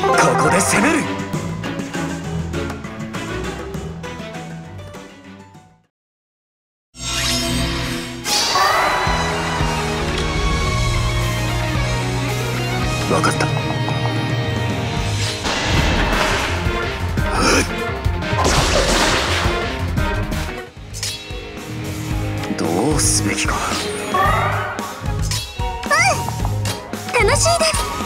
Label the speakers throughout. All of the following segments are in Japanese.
Speaker 1: ここで攻める。分かった。どうすべきか。
Speaker 2: 楽しいです。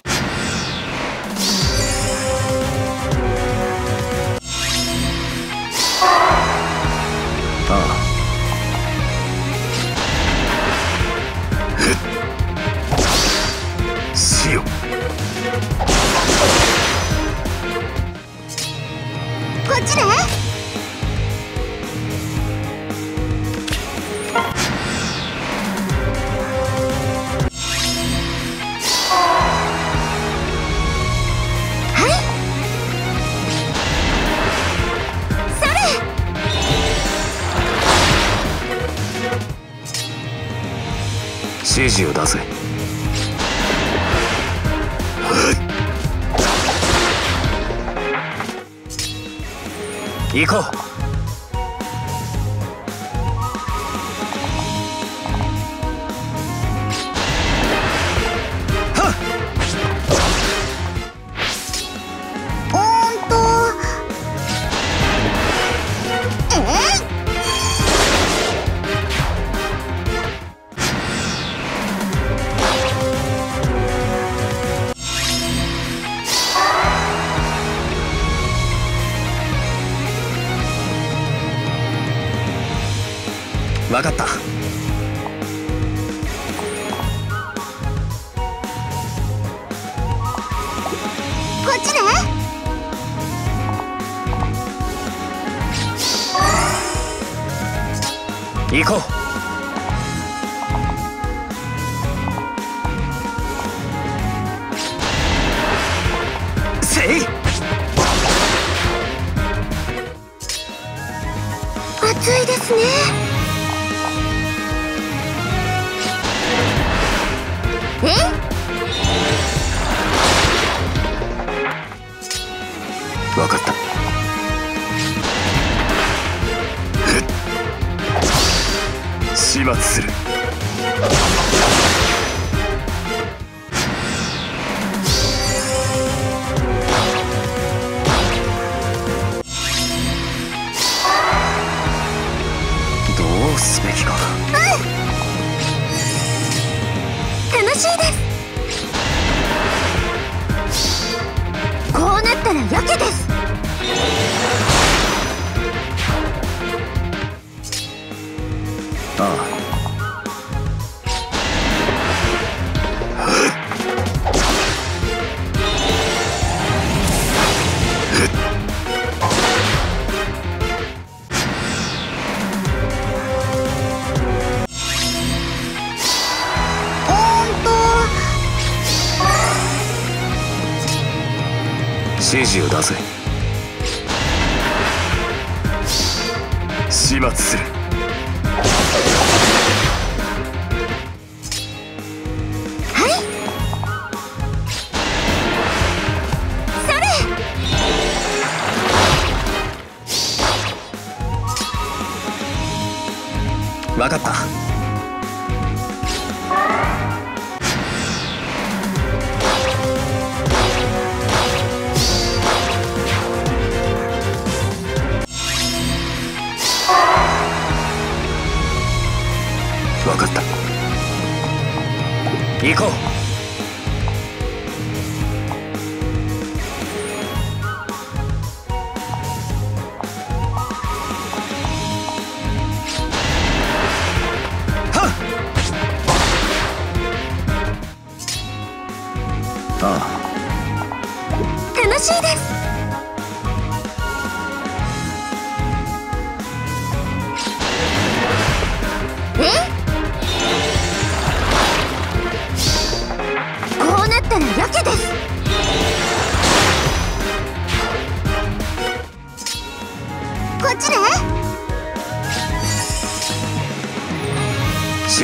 Speaker 2: こっちね。
Speaker 1: 指示を出せ。行こう。分かった。
Speaker 2: こっちね。
Speaker 1: 行こう。せい
Speaker 2: す
Speaker 1: る。どうすべきか。
Speaker 2: 楽しいです。こうなったらやけです。
Speaker 1: ああ指示を出せ。始末する。
Speaker 2: はい。それ
Speaker 1: 分かったかった。行こう。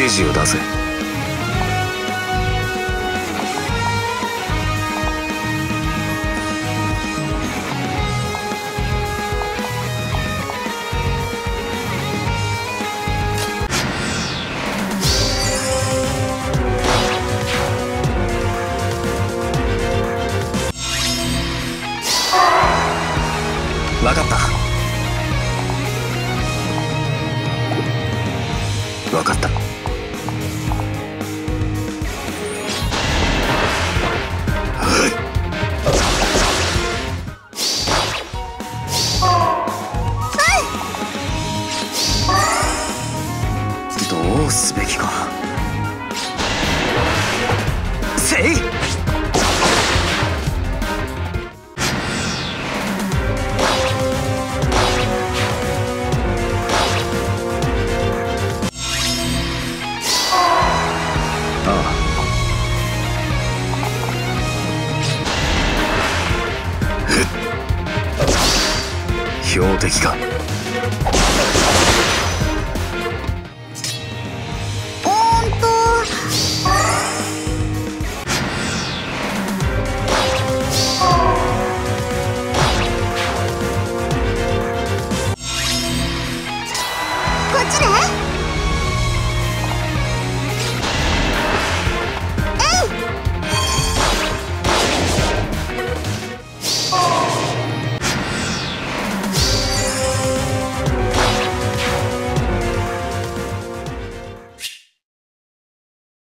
Speaker 1: 指示を出せ。す
Speaker 2: べきか。せい。標的か。